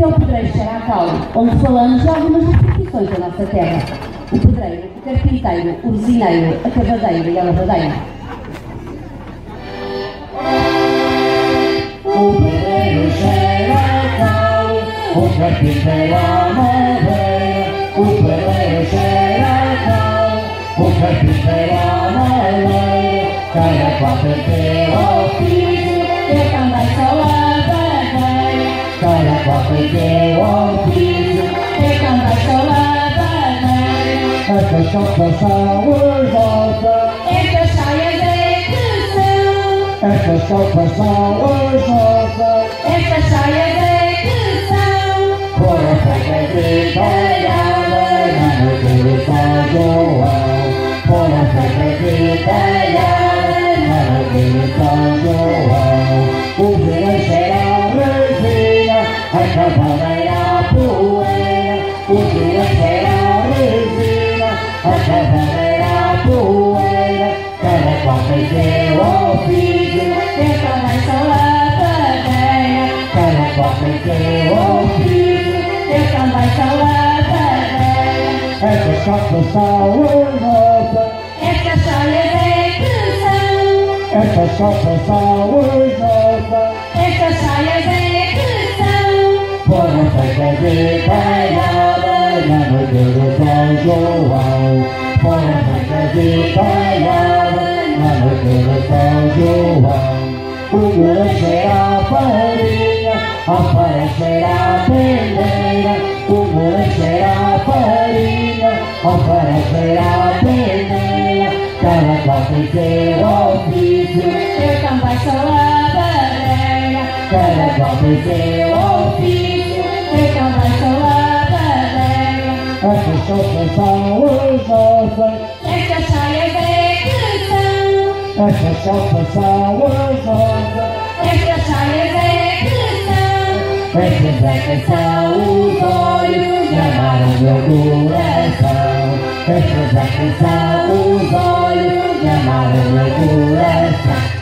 é o Pedreiro Xaracal, onde falamos de algumas profissões da nossa terra. O pedreiro, o carpinteiro, o resineiro, a cavadeira e a lavadeira. O pedreiro Xaracal, o carpinteiro a madeira, o pedreiro Xaracal, o carpinteiro a madeira, cada quatro tem ofício, E também só lavadeira, cada quatro tem ofício. e também só lavadeira. Estas chapas são os nossos, Estas saias é que são, estas chapas são os nossos, estas saias é que são. foram feitas de talhadas Cada qual tem seu ofício, E também só lavadeira, cada qual tem seu ofício. e também só lavadeira. Estas chapas são os nossos, Estas saias é que estas chapas são os nossos. estas saias é que são. Foram feitas de talhadas na noite do São João. Foram feitas de talhadas O guru cheira a farinha, a farinha cheira a pendeira. Cada qual tem seu ofício, Eu também sou lavadeira, cada qual tem seu ofício. eu também sou lavadeira. Estas chapas são os nossos, Estas saias é que são, estas são os nossos. estas saias é são. Estes é que são os olhos que amaram meu coração. Estes é que são os olhos que amaram meu coração.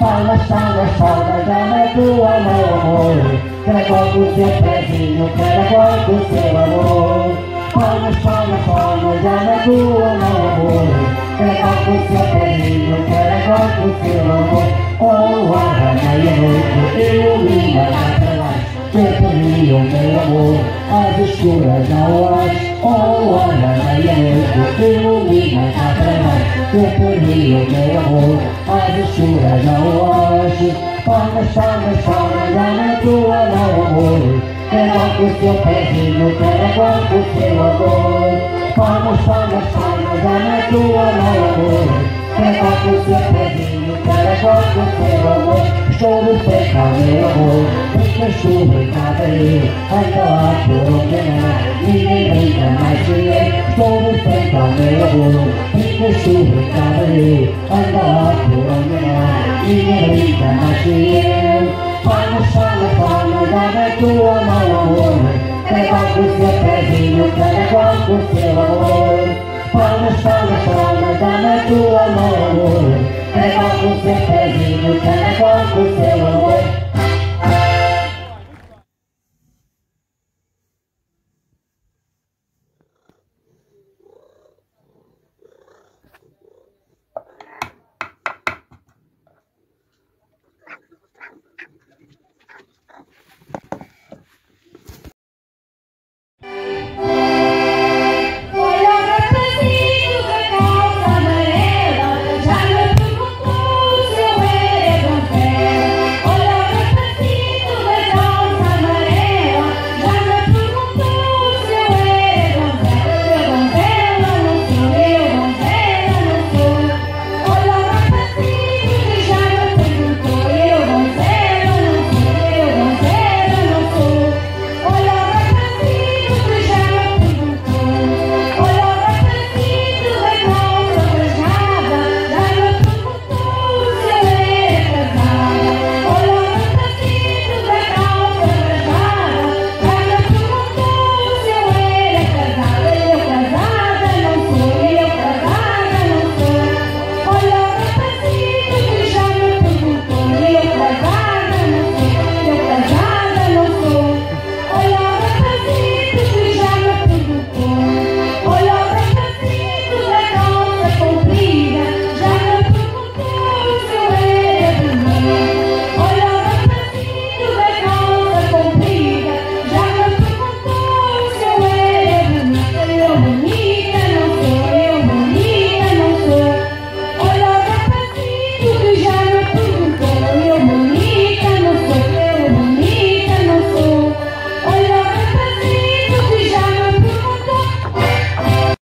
vou vou palmas, palmas, já na tua mão amor. Caracol com seu pezinho, caracol com seu amor. Palmas, palmas, já na tua mão amor. Caracol com seu pezinho, caracol com seu amor. Oh, arranha e a noite ilumina a o meu amor, as escuras Oh, e a noite ilumina a brilha o meu amor, as escuras horas Palmas, palmas, palmas, na tua mão amor Caracol com seu pezinho, caracol com seu amor Palmas, palmas, palmas, na tua mão amor Caracol com seu pezinho, caracol com seu amor no pecar, meu amor Fica chuva e cabelo Anda lá por onde não Ninguém brinca mais que eu no pecar, meu amor Fica chuva e cabelo Anda lá por onde não Ninguém brinca mais que eu palmas, palmas, já na tua mão amor Caracol com seu pezinho, caracol com seu amor Palmas, palmas, palmas, dá Caracol com pezinho, caracol com seu